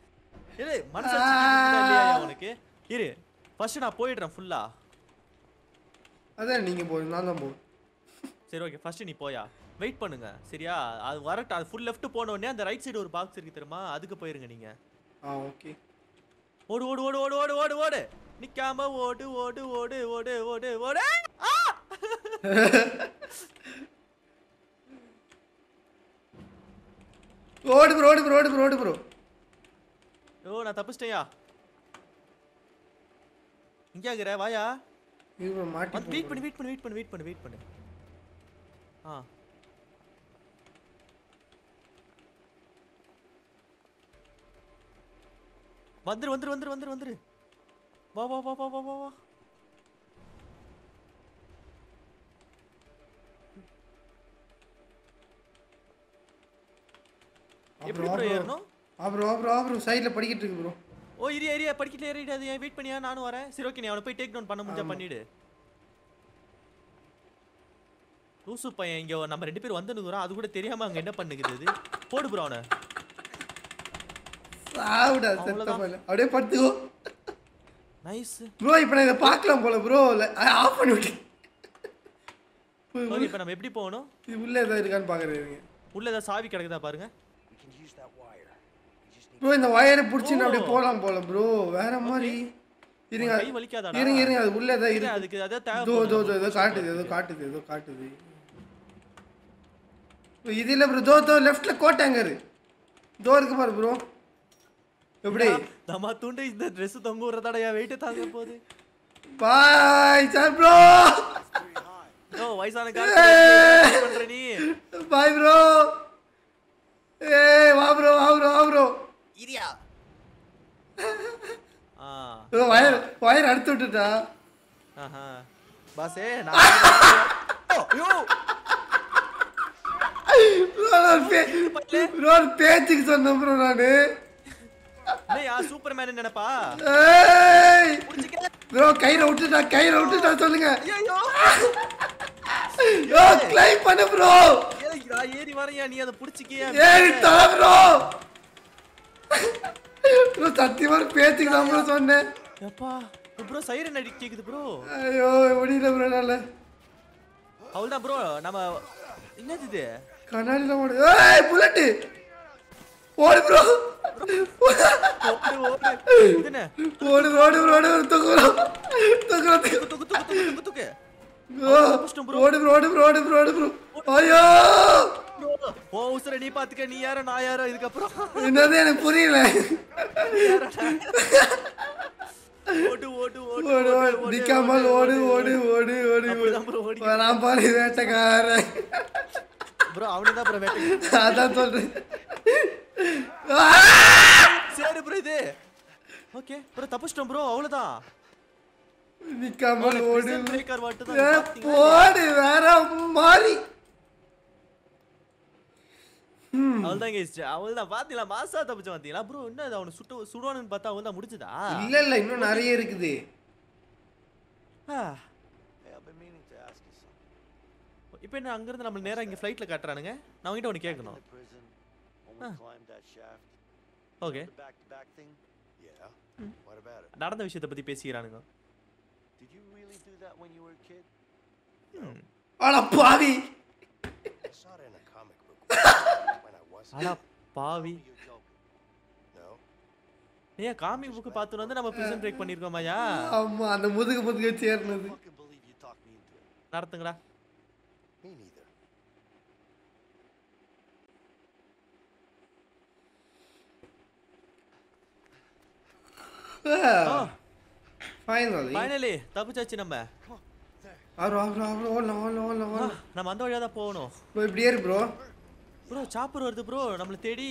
இருக்குதா இல்லையா உனக்கு? இரு ஃபர்ஸ்ட் நான் போயிடுறேன் ஃபுல்லா அதான் நீங்க போய் நான் தான் போய். சரி ஓகே ஃபர்ஸ்ட் நீ போயா. வெயிட் பண்ணுங்க சரியா? அது வரட்டும் அது ஃபுல் லெஃப்ட் போன உடனே அந்த ரைட் சைடு ஒரு பாக்ஸ் இருக்கு தெரியுமா? அதுக்கு போயிருங்க நீங்க. ஆ ஓகே ஓடு ஓடு ஓடு ஓடு ஓடு ஓடு ஓடு. நிக்காம ஓடு ஓடு ஓடு ஓடு ஓடு ஓடு. ஆ! ஓடு ப்ரோ ஓடு ப்ரோ ஓடு ப்ரோ ஓடு ப்ரோ ஓ நான் தப்பிச்சிட்டேயா இங்கே ஆகுற வாயா. ப்ரோ மாட்டி வந்து வெயிட் பண்ணு வெயிட் பண்ணு வெயிட் பண்ணு வெயிட் பண்ணு வெயிட் பண்ணு. ஆ. வந்துரு வந்துரு வந்துரு வந்துரு வந்துரு. வா வா வா வா வா வா வா. எப்படி ஏறணும்? ப்ரோ ப்ரோ ப்ரோ சைடில் படிக்கிட்டு இருக்கு ப்ரோ ஓ ஏரியா ஏரியா படிக்கல ஏறிடாது ஏன் வெயிட் பண்ணியா? நானும் வரேன். சரி ஓகே நீ அவனை போய் டேக் டவுன் பண்ண முடிஞ்சா பண்ணிடு. லூசு பையன் இங்க நம்ம ரெண்டு பேரும் வந்துனுக்குறோம் அது கூட தெரியாம அங்க என்ன பண்ணுக்குது இது? போடு ப்ரோ அவனை. சாவுடா செத்த அவ்வளவுதான். போல அப்படியே படுத்துக்கோ. நைஸ் ப்ரோ இப்போ நான் இதை பார்க்கலாம் போல ப்ரோ ஆஃப் பண்ணி விட்டு. ஓகே இப்போ நம்ம எப்படி போகணும்? இது உள்ள ஏதாவது இருக்கான்னு பார்க்குறேன் உள்ள ஏதாவது சாவி கிடக்குதா பாருங்க. ப்ரோ இந்த வயரை பிடிச்சின்னு ஓ. அப்படியே போகலாம் போல ப்ரோ. வேற மாதிரி. இருங்க? இருங்க இருங்க அது உள்ள இல்ல, இருக்கு. அதுக்கு அதான் இதோ இதோ இதோ, ஏதோ தேவை காட்டுது ஏதோ காட்டுது ஏதோ காட்டுது. இது இல்லை ப்ரோ. தோ தோ லெஃப்ட்ல கோட்டாங்கரு தோ இருக்கு பாரு ப்ரோ. எப்படி? நம்ம துண்டு இந்த Dress தொங்க விடுறதாடா வெயிட் தாங்க போகுது. Bye sir bro. ஓ வயசான காலத்துல பண்ற நீ? Bye bro. ஏய் வா ப்ரோ வா ப்ரோ வா ப்ரோ இரியா ஆ ஏதோ வயர் வயர் அறுத்து விட்டுட்டா. ஆஹா. பாஸே நான் ஐயோ. ப்ரோ பேச்சுக்கு சொன்னேன் ப்ரோ நான். இல்லையா சூப்பர்மேன் நினைப்பா? ப்ரோ கையில விட்டுட்டா கையில விட்டுட்டா சொல்லுங்க. யோ கிளைம் பண்ணு ப்ரோ ஏறி வரையா நீ அதை புடிச்சிக்கியா? ஏறி தர ப்ரோ ப்ரோ சத்தியமா பேச்சுக்கு தான் ப்ரோ சொன்னேன். எப்பா ப்ரோ சைரன் அடி கேக்குது ப்ரோ ஐயோ முடியல ப்ரோ என்னால. அவ்வளவுதான் ப்ரோ நம்ம என்னது இது? கண்ணாடியில் ஓடு. ஏய் புல்லட்டு ஓடு ப்ரோ ஓடு ஓடு. இது என்ன ஓடு ஓடு ஓடு ஓடு தூக்குறோம் தூக்குறோம் துக்கு துக்கு. துக்கு துக்கு துக்கு ஓடு ப்ரோ ஓடு ப்ரோ ஓடு ப்ரோ ஓடு ப்ரோ ஐயோ. ஓ உசுர நீ பாத்துக்க நீ யாரோ நான் யாரோ இதுக்கப்புறம். என்னது எனக்கு புரியல. ஓடு ஓடு ஓடு ஓடு நிக்காமல் ஓடு ஓடு ஓடு. ஓடு. வரான் பாரு வேட்டைக்காரன். ப்ரோ அவனுக்கு தான் ப்ரோ வேட்டை அதான் சொல்றேன். சரி ப்ரோ இது. ஓகே ப்ரோ தப்பிச்சிட்டோம் ப்ரோ அவ்வளவுதான். நிக்காமல் ஓடு. போடு வேற மாதிரி அவள்தான் கேஸ் அவள்தான். பாத்தீங்களா? மாசா தப்பிச்சு பாத்தீங்களா? ப்ரோ என்ன இது? அவனை சுட்டு சுடுவானுன்னு பார்த்தா அவள் தான் முடிஞ்சதா இல்ல இல்ல இன்னும் நிறைய இருக்குது. இப்போ என்ன அங்கிருந்து நம்ம நேரா இங்க ஃப்ளைட்ல காட்டுறானுங்க? நான் In கேட்கணும். the prison, when we Huh. climbed that அடா பாவி. ஏன் காமிக் புக் பார்த்துட்டு வந்து நம்ம பிரிசன் பிரேக் பண்ணிருக்கோமாயா ஆமா அந்த முதுகு முதுகு வச்சு ஏறினது. நடத்துங்கடா. ஃபைனலி ஃபைனலி தப்பிச்சாச்சு நம்ம ஆறு ஆறு ஆறு ஓடலாம் ஓடலாம் ஓடலாம் ஆ, ஓடலாம் நம்ம அந்த வழியா தான் போகணும் ப்ரோ இப்படி ஏறு ப்ரோ ப்ரோ சாப்பர் வருது ப்ரோ நம்மள தேடி.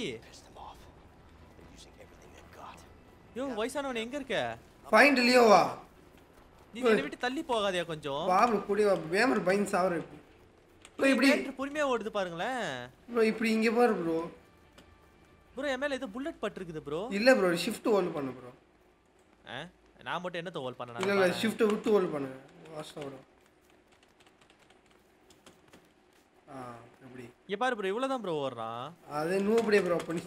யோ வயசானவன் எங்க இருக்க? ஃபைன் லியோவா நீ என்னை விட்டு தள்ளி போகாதயா கொஞ்சம். வா. ப்ரோ கூடி வா வேமர் பைன் சாவர ப்ரோ இப்படி பொறுமையா ஓடுது பாருங்களேன். ப்ரோ இப்படி இங்க பாரு ப்ரோ ப்ரோ என் மேல ஏதோ புல்லட் பட்டிருக்குது ப்ரோ இல்ல ப்ரோ ஷிஃப்ட் ஹோல்ட் பண்ணு ப்ரோ நான் மட்டும் என்னத்த ஹோல் இல்ல இல்ல பண்ணேன் ஷிஃப்ட் விட்டு ஹோல்ட் பண்ணு. வாஸ்டா வரும் ஆ எப்படி இங்க பாரு ப்ரோ இவ்வளவுதான் ப்ரோ ஓடுறான் அது அப்படியே ப்ரோ பண்ணி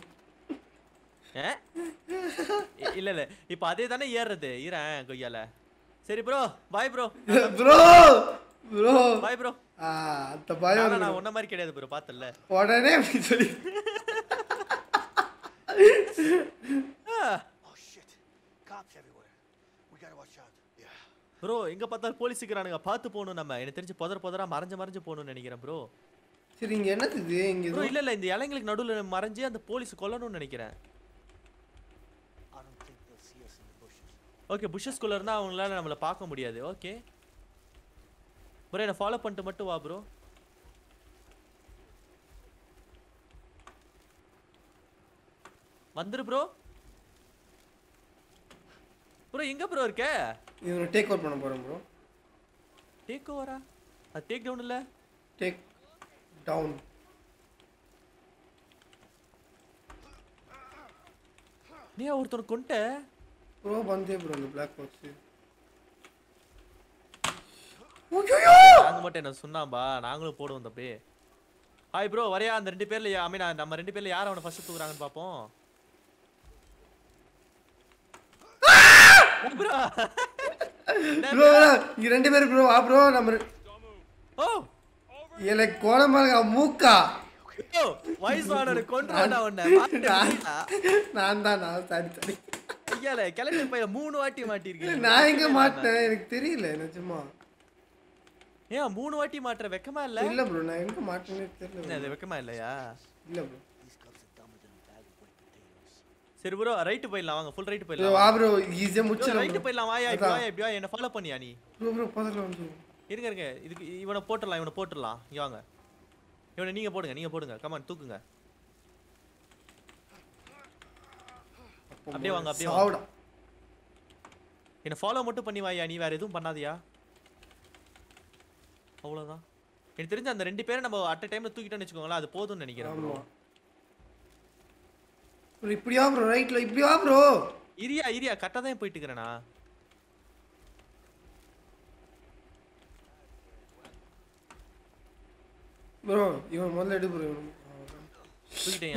இல்ல இல்ல. இப்ப அதே தானே ஏறுறது. ஈரன் கொய்யால. சரி bro bye bro bro bro bye bro அந்த பயம் நான் உன்ன மாதிரி கிடையாது ப்ரோ பார்த்தல உடனே அப்படி சொல்லி. Oh. ப்ரோ எங்க பார்த்தாலும் போலீஸ் இருக்கிறானுங்க. பார்த்து போகணும் நம்ம. எனக்கு தெரிஞ்சு புதர் புதரா மறைஞ்சு மறைஞ்சு போகணும்னு நினைக்கிறேன் ப்ரோ சரி இங்க என்னது இது? இங்க இல்ல இல்ல இந்த இலைங்களுக்கு நடுவுல மறைஞ்சு அந்த போலீஸ் கொல்லணும்னு நினைக்கிறேன். ஓகே புஷஸ்குள்ள இருந்தா அவங்களால நம்மள பார்க்க முடியாது. ஓகே ப்ரோ என்ன ஃபாலோ பண்ணிட்டு மட்டும் வா ப்ரோ வந்துரு ப்ரோ ப்ரோ எங்க ப்ரோ இருக்க? இவனை டேக் அவுட் பண்ண போறேன் ப்ரோ டேக் ஓவரா அது டேக் டவுன் இல்ல? டேக் டவுன் நீ ஒருத்தனை கொண்ட ப்ரோ வந்தே ப்ரோ அந்த பிளாக் பாக்ஸ் நாங்க மட்டும் என்ன சொன்னாம்பா நாங்களும் போடுவோம் தம்பி ஹாய் ப்ரோ வரையா அந்த ரெண்டு பேர்ல ஐ மீன் நம்ம ரெண்டு பேர்ல யார் அவனை ஃபர்ஸ்ட் தூக்குறாங்கன்னு பாப்போம். ப்ரோ ப்ரோ இங்க ரெண்டு பேரும் ப்ரோ வா ப்ரோ நம்ம எனக்கு கோலமா இருக்கா மூக்கா. கொன்றாடா உன்னை? மாட்டிட்டா. நான் தான் நான் சாரி சாரி. ஐயால கிளம்பி பையன் மூணு வாட்டி மாட்டிருக்கீங்க. நான் எங்க மாட்டேன் எனக்கு தெரியல நிஜமா. ஏன் மூணு வாட்டி மாட்டுற வெக்கமா இல்ல? இல்ல ப்ரோ நான் எங்க மாட்டேன்னு என்ன தெரியல அது வெக்கமா இல்லையா? இல்ல ப்ரோ. சரி ப்ரோ ரைட் போயிடலாம் வாங்க ஃபுல் ரைட் ப்ரோ போயிடலாம் வா ப்ரோ ஈஸியா முடிச்சிடலாம் ரைட் போயிடலாம் வாயா இப்படி வாயா இப்படி என்ன ஃபாலோ பண்ணியா நீ? ப்ரோ ப்ரோ பதல வந்து இருங்க இருங்க. இதுக்கு இவனை போட்டுடலாம் இவனை போட்டுடலாம். இங்க வாங்க. இவனை நீங்க போடுங்க நீங்க போடுங்க. கமான் தூக்குங்க. அப்படியே வாங்க அப்படியே வாங்க. என்ன ஃபாலோ மட்டும் பண்ணி வாயா நீ வேற எதுவும் பண்ணாதியா? அவ்வளவுதான். எனக்கு தெரிஞ்ச அந்த ரெண்டு பேரை நம்ம அட் டைம்ல தூக்கிட்டோம்னு வச்சுக்கோங்களேன் அது போதும்னு நினைக்கிறேன். bro. ப்ரோ ரைட்ல இப்படி வா ப்ரோ இரியா இரியா கரெக்டாக தான் போயிட்டு இருக்கிறேனா? ப்ரோ இவன் முதல்ல எடு ப்ரோ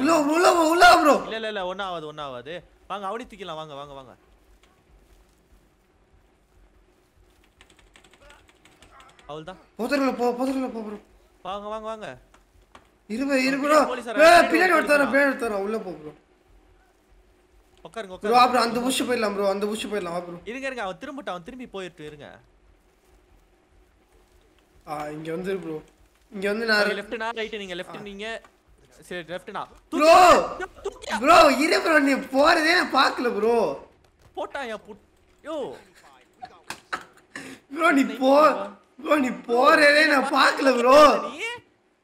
உள்ள உள்ள உள்ள ப்ரோ இல்ல இல்ல இல்ல ஒன்றும் ஆகாது ஒன்றும் ஆகாது வாங்க அவனி தூக்கிடலாம். வாங்க வாங்க வாங்க. அவள் தான் போதர்ல போ போதர்ல போ ப்ரோ வாங்க வாங்க வாங்க. இரு bro, இரு ப்ரோ பின்னாடி போலீஸ் வரா, ஏய், பின்னாடி ஒருத்தர உள்ள போ ப்ரோ உட்காருங்க உட்காருங்க. ப்ரோ அந்த புஷ் போயிடலாம் ப்ரோ அந்த புஷ் போயிடலாம் ப்ரோ இருங்க இருங்க. அவன் திரும்பட்டும் அவன் திரும்பி போயிட்டு இருங்க. ஆ இங்க வந்து ப்ரோ இங்க வந்து நான் லெஃப்ட் நான் ரைட் நீங்க லெஃப்ட் நீங்க. சரி லெஃப்ட் நான். ப்ரோ ப்ரோ இரு ப்ரோ நீ போறதே நான் பார்க்கல ப்ரோ போட்டான் என் புட் யோ. ப்ரோ நீ போ ப்ரோ நீ போறதே நான் பார்க்கல ப்ரோ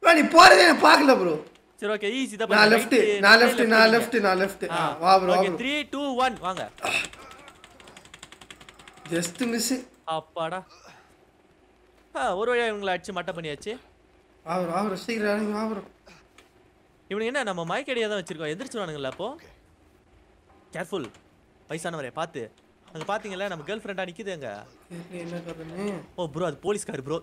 ப்ரோ நீ போறதே நான் பார்க்கல ப்ரோ சரி ஓகே ஈஸி தான் நான் லெஃப்ட் நான் லெஃப்ட் நான் லெஃப்ட் நான் லெஃப்ட் வா ப்ரோ ஓகே ப்ரோ 3 2 1 வாங்க. ஜஸ்ட் மிஸ் அப்பாடா. ஆ ஒரு வழியா இவங்களை அடிச்சு மட்டை பண்ணியாச்சு. வா ப்ரோ சீக்கிரம் ப்ரோ இவனுக்கு என்ன நம்ம மயக்கடியா தான் வச்சிருக்கோம். எந்திரிச்சுவானுங்களா அப்போ? கேர்ஃபுல் வயசானவரே பார்த்து. அங்க பாத்தீங்களா நம்ம கேர்ள் ஃப்ரெண்டா நிக்குது அங்க. தெரியல என்ன கதைன்னு ஓ ப்ரோ அது போலீஸ்கார் ப்ரோ.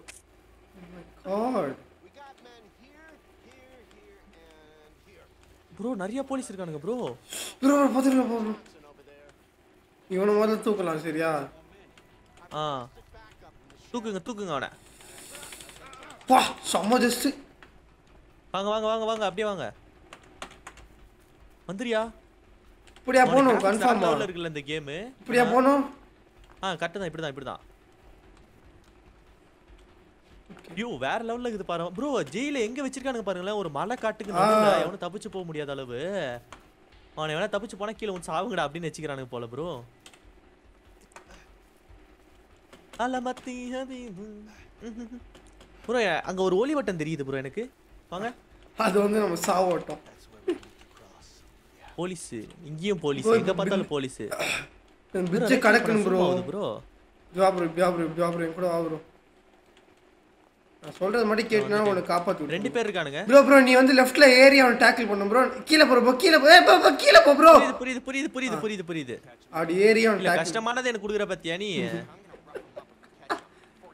ப்ரோ நிறைய போலீஸ் இருக்கானுங்க ப்ரோ ப்ரோ ப்ரோ பத்திரல போ ப்ரோ. இவனை முதல்ல தூக்கலாம் சரியா? ஆ. தூக்குங்க தூக்குங்க அவனை. பா செம்ம ஜஸ்ட் வாங்க வாங்க வாங்க வாங்க அப்படியே வாங்க. வந்துரியா? இப்படியா போகணும் கன்ஃபார்மா கன்ஃபார்மா இருக்குல்ல இந்த கேம் இப்படியா போகணும்? ஆ கரெக்ட் தான் இப்படி தான் இப்படி தான் ஐயோ வேற லெவல்ல இருக்குது பாருங்க ப்ரோ ஜெயில எங்க வச்சிருக்கானுங்க பாருங்களேன்? ஒரு மலை காட்டுக்கு நடுவுல எவனும் தப்பிச்சு போக முடியாத அளவு. அவனை வேணா தப்பிச்சு போனா கீழே வந்து சாவுங்கடா அப்படின்னு வச்சுக்கிறானுங்க போல ப்ரோ அலமத்தி ப்ரோ அங்க ஒரு ஒளி வட்டம் தெரியுது ப்ரோ எனக்கு. வாங்க. அது வந்து நம்ம சாவோட்டம் போலீஸ். இங்கேயும் போலீஸ். எங்க பார்த்தாலும் போலீஸ். பிரிட்ஜை கடக்கணும் ப்ரோ ப்ரோ வா ப்ரோ வா ப்ரோ வா ப்ரோ கூட வா ப்ரோ நான் சொல்றது மட்டும் கேட்டுனா உன்னை காப்பாத்து ரெண்டு பேர் இருக்கானுங்க. ப்ரோ ப்ரோ நீ வந்து லெஃப்ட்ல ஏறி அவனை டேக்கிள் பண்ணு ப்ரோ கீழே போ bro, கீழே போ. ஏய், bro, கீழே போ ப்ரோ புரியுது புரியுது புரியுது புரியுது புரியுது புரியுது. அப்படி ஏறி அவன் கஷ்டமானது எனக்கு கொடுக்குற பத்தியா நீ?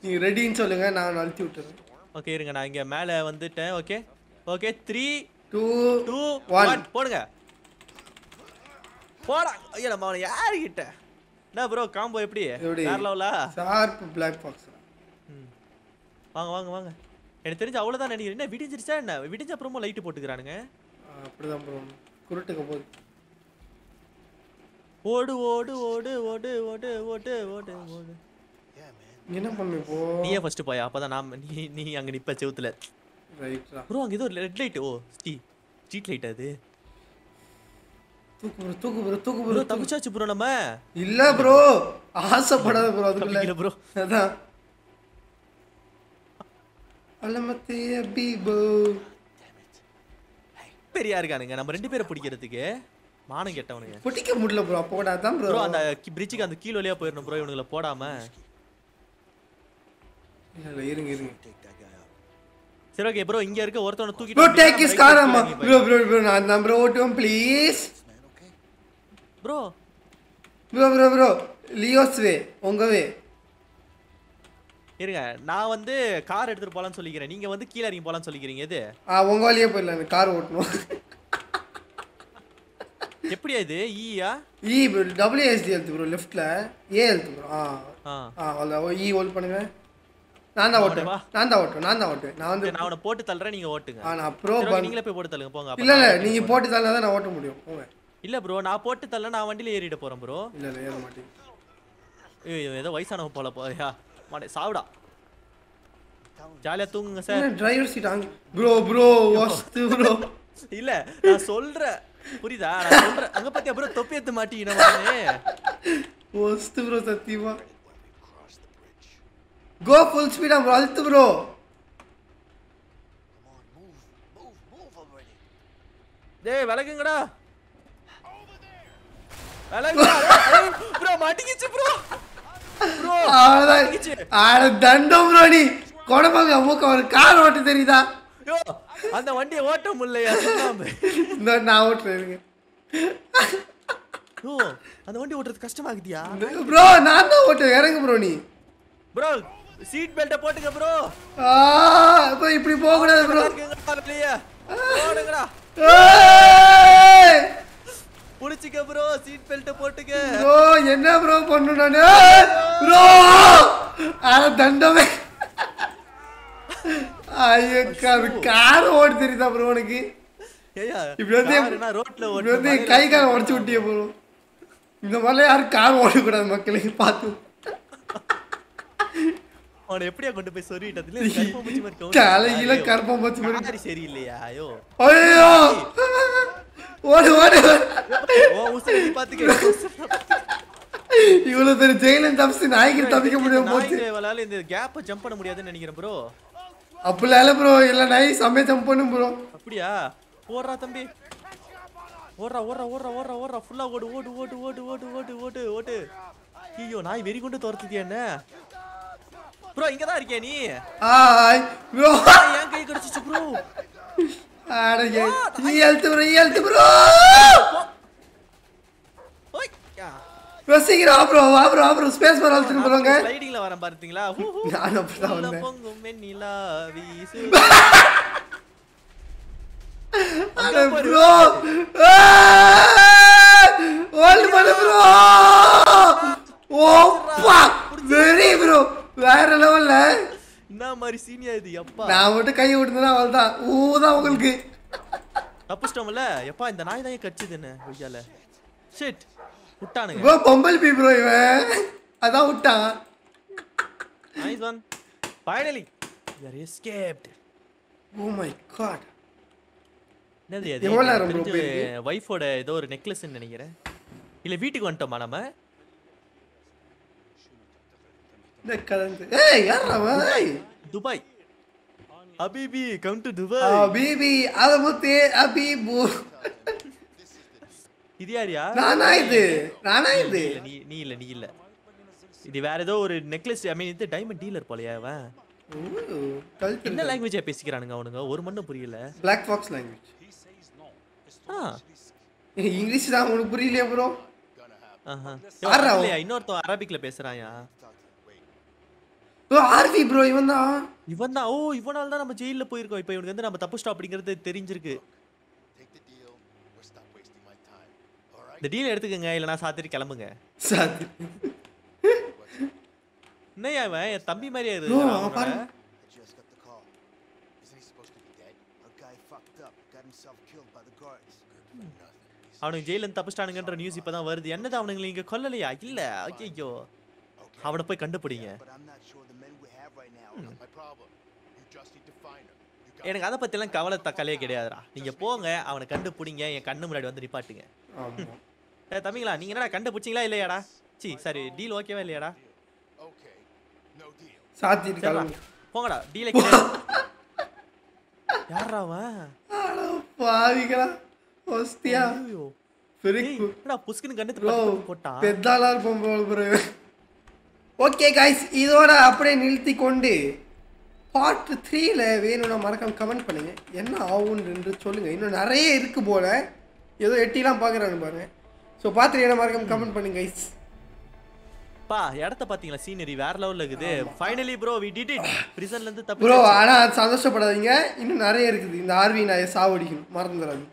நீ ரெடின்னு சொல்லுங்க நான் அழுத்தி விட்டுறேன். ஓகே இருங்க நான் இங்க மேல வந்துட்டேன் okay okay three two two. One போடுங்க. போடா. ஐயா நம்ம அவனை யாருக்கிட்ட என்ன ப்ரோ காம்போ எப்படி? வேற லெவலா ஷார்ப் பிளாக் பாக்ஸ் வாங்க வாங்க வாங்க. எனக்கு தெரிஞ்சு அவ்வளவுதான் நினைக்கிறேன். என்ன விடிஞ்சிருச்சா என்ன? விடிஞ்ச அப்புறமும் லைட் போட்டுக்கிறானுங்க. அப்படிதான் ப்ரோ குருட்டுக்க போகுது ஓடு ஓடு ஓடு ஓடு ஓடு ஓடு ஓடு ஓடு. என்ன பண்ணு இப்போ? நீயே ஃபர்ஸ்ட் போயா? அப்பதான் நாம் நீ நீ அங்க நிப்ப செவுத்துல. ரைட்ரா ப்ரோ அங்க ஏதோ ரெட் லைட் ஓ ஸ்டீ ஸ்ட்ரீட் லைட் அது. தூக்கு ப்ரோ தூக்கு ப்ரோ தூக்கு ப்ரோ தப்பிச்சாச்சு ப்ரோ நம்ம. இல்ல ப்ரோ ஆசைப்படாத ப்ரோ அதுக்குள்ள. தப்பிக்கல ப்ரோ. அதான். அலமத்தே அபீபோ பெரியா இருக்கானுங்க. நம்ம ரெண்டு பேரை பிடிக்கிறதுக்கு மானம் கெட்டவனுங்க. பிடிக்க முடியல ப்ரோ அப்போ கூட அதான் ப்ரோ. ப்ரோ அந்த பிரிட்ஜுக்கு அந்த கீழ் வழியா போயிடணும் ப்ரோ இவனுங்களை போடாம. இல்ல இருங்க இருங்க. சரி ஓகே ப்ரோ இங்க இருக்க ஒருத்தவனை ப்ரோ தூக்கிட்டு டேக் இஸ் கார் அம்மா ப்ரோ ப்ரோ ப்ரோ நான் நான் ப்ரோ ஓட்டுவோம் please? Bro bro bro bro லியோஸ் வே உங்க வே இருங்க நான் வந்து கார் எடுத்துட்டு போலாம்னு சொல்லிக்கிறேன். நீங்க வந்து கீழ இறங்கி போலாம்னு சொல்லிக்கிறீங்க எது? ஆ உங்க வழியே போயிடலாம் கார் ஓட்டணும். எப்படியா இது? ஈயா இ ப்ரோ டபிள்யூஎஸ்டி எழுத்து ப்ரோ லெஃப்ட்ல ஏ எழுத்து ப்ரோ ஆ. ஆ. ஆ அவ்வளோ இ ஹோல்ட் பண்ணுங்க. நான் தான் ஓட்டுவேன். நான் தான் ஓட்டுவேன் நான் தான் ஓட்டுவேன். நான் வந்து சரி, நான் அவனை போட்டு தள்ளுறேன் நீங்க ஓட்டுங்க. ஆ நான் ப்ரோ நீங்களே போய் போட்டு தள்ளுங்க போங்க. இல்ல இல்ல நான் நீங்க ஓட்டிட்டு போட்டு தரல தான் நான் ஓட்ட முடியும். போங்க. போறேன். இல்ல ப்ரோ நான் போட்டு தள்ள நான் வண்டியில ஏறிட போறேன் ப்ரோ இல்ல இல்ல ஏற மாட்டேன். ஐயோ ஏதோ வயசானவன் போல போறியா மாட்டே சாவுடா. ஜாலியா தூங்குங்க sir driver seat bro bro வஸ்து ப்ரோ இல்ல நான் சொல்றேன். புரியுதா? நான் சொல்றேன். அங்க பாத்தியா ப்ரோ தொப்பி எடுத்து மாட்டீங்க வஸ்து ப்ரோ சத்தியமா. கோ ஃபுல் ஸ்பீடா ப்ரோ அழுத்து ப்ரோ. டேய் விலகுங்கடா. ப்ரோ மாட்டிக்கிச்சு ப்ரோ ப்ரோ அவ்வளோதான் ஆட தண்டம் ப்ரோ நீ. கொடப்பாங்க மூக்க ஒரு கார் ஓட்ட தெரியுதா? அந்த வண்டியை ஓட்ட முடியலையா? இந்த நான் ஓட்டுறேன் யோ அந்த வண்டி ஓட்டுறது கஷ்டமாகுதியா ப்ரோ நான் தான் ஓட்டுவேன். இறங்கு ப்ரோ நீ. ப்ரோ சீட் பெல்ட்டை போட்டுக்க ப்ரோ இப்போ இப்படி போகக்கூடாது ப்ரோ வெளியே. போடுங்கடா. புடிச்சிக்க ப்ரோ சீட் பெல்ட்டை போட்டுக்க. ப்ரோ என்ன ப்ரோ பண்ணு நானு? ப்ரோ அட தண்டமே. ஐயோ அது கார் ஓட தெரியுதா ப்ரோ உனக்கு? இப்படி வந்து ரோட்ல இப்படி வந்து கை காலை உடச்சு விட்டிய ப்ரோ இந்த மாதிரிலாம் யாரும் கார் ஓடக்கூடாது மக்களுக்கு பார்த்து. அவனை எப்படியா கொண்டு போய் மாதிரி தலையில ஐயோ. கருப்பம் பச்சு மாதிரி சரியில்லையா? ஐயோ. ஐயோ! ஓடு ஓடு ஓ உசுரை நீ பாத்துக்க. இவ்வளவு பெரிய ஜெயிலன் தப்பிச்சு நாய்க்கு தப்பிக்க முடியாம போச்சு. நாய்ங்களால இந்த கேப்பை ஜம்ப் பண்ண முடியாதுன்னு நினைக்கிறேன் ப்ரோ அப்படிலாம் இல்ல ப்ரோ இல்ல நாய் செம்மையா ஜம்ப் பண்ணும் ப்ரோ அப்படியா? ஓடுறா தம்பி. ஓடுறா ஓடுறா ஓடுறா ஓடுறா ஓடுறா. ஃபுல்லா ஓடு ஓடு ஓடு ஓடு ஓடு ஓடு ஓடு ஓடு. ஐயோ நாய் வெறி கொண்டு துரத்துதியா என்ன? ப்ரோ இங்க தான் இருக்கியா நீ ஆய் ப்ரோ என் கை கடிச்சிச்சு ப்ரோ அட ஈ எழுத்து ப்ரோ எழுத்து ப்ரோ ஓய் ப்ரோ சீக்கிரம் ப்ரோ வா ப்ரோ ப்ரோ ஸ்பேஸ் பார் அழுத்துட்டு போறாங்க. ஸ்லைடிங்ல வரேன் பாத்தீங்களா. நான் அப்படிதான் உள்ள வந்தேன். பொங்கும் வெண்ணிலா வீசு. அட ப்ரோ. ஓல்ட் பண்ணு ப்ரோ ஓப்பா வெரி ப்ரோ வேற லெவல்ல. என்ன மாதிரி சீனியா இது எப்பா? நான் மட்டும் கை விட்டுனா அவள் தான் ஊதான் உங்களுக்கு. தப்பிச்சிட்டோம்ல? எப்பா இந்த நாய் தான் கடிச்சது என்ன ஒய்யால ஷிட் விட்டானுங்க. ப்ரோ பொம்பல் பி ப்ரோ இவன். அதான் விட்டான். Nice one finally you are escaped oh my God என்னது அது? வைஃபோட ஏதோ ஒரு நெக்லஸ்ன்னு நினைக்கிறேன். இல்ல வீட்டுக்கு வந்துட்டோமா நம்ம? இந்த கலந்து. ஏய் யார் ஏய். துபாய். அபிபி கம் டு துபாய் அபீபி அதமுத்தே அபீபு இது யாரியா? நானா இது? நானா இது? நீ நீ இல்ல நீ இல்ல. இது வேற ஏதோ ஒரு நெக்லஸ் ஐ மீன் இது டைமண்ட் டீலர் போலயா அவன். என்ன லாங்குவேஜா பேசிக்கிறானுங்க அவனுங்க? ஒரு மண்ணும் புரியல. பிளாக் ஃபாக்ஸ் லாங்குவேஜ் ஆ. இங்கிலீஷ் தான் உனக்கு புரியலையா ப்ரோ ஆஹா. இன்னொருத்தன் அரபிக்ல பேசுறாயா ஆர்வி ப்ரோ இவன் தான் இவன் தான் ஓ இவனால தான் நம்ம ஜெயில போயிருக்கோம். இப்போ இவனுக்கு வந்து நம்ம தப்பு ஸ்டாப் அப்படிங்கிறது தெரிஞ்சிருக்கு. இந்த டீல் எடுத்துக்கங்க இல்லைனா சாத்திரி கிளம்புங்க. சாத்திரி என்னையா என் தம்பி மாதிரியா இருக்கு அவனுக்கு ஜெயிலேருந்து தப்பிச்சிட்டானுங்கன்ற நியூஸ் இப்பதான் வருது. என்னது அவனுங்களை இங்க கொல்லலையா? இல்ல. ஐயோ அவனை போய் கண்டுபிடிங்க. எனக்கு அதை பத்திலாம் கவலை தக்காலே கிடையாதுடா. நீங்க போங்க அவனை கண்டுபிடிங்க என் கண்ணு முன்னாடி வந்து நிப்பாட்டுங்க. ஏ தம்பிங்களா நீங்க என்னடா கண்டுபிடிச்சிங்களா இல்லையாடா? சி சரி டீல் ஓகேவா இல்லையாடா? கிளம்பு. போங்கடா டீலை யாரா அவன்? பாவிகளா என்னடா புஸ்குன்னு கண்ணு ப்ரோ போட்டான்? பெத்தாளா இருப்போம் ப்ரோ ஓகே காய்ஸ் இதோட அப்படியே நிறுத்தி கொண்டு பார்ட் த்ரீல வேணும்னா மறக்காம கமெண்ட் பண்ணுங்க. என்ன ஆகும்னு சொல்லுங்க. இன்னும் நிறைய இருக்கு போல. ஏதோ எட்டிலாம் பார்க்குறான்னு பாருங்க. ஸோ பார்த்துட்டு மறக்காம கமெண்ட் பண்ணுங்க கைஸ் பா இடத்த பாத்தீங்களா சீனரி வேற லெவல்ல இருக்குது. Finally bro we did it பிரிசன்ல இருந்து தப்பு ப்ரோ ஆனால் சந்தோஷப்படாதீங்க. இன்னும் நிறைய இருக்குது. இந்த ஆர்வி நாயை சாவடிக்கணும். மறந்துடாது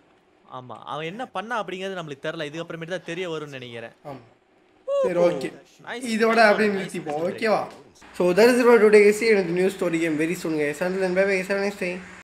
ஆமா. அவன் என்ன பண்ணா அப்படிங்கிறது நம்மளுக்கு தெரியல. இதுக்கப்புறமேட்டு தான் தெரிய வரும்னு நினைக்கிறேன். ஆமாம் சரி ஓகே. இதோட அப்படியே நிறுத்திப்போம் ஓகேவா ஸோ தட் இஸ் டுடே எனக்கு news story game very soon guys and bye bye seven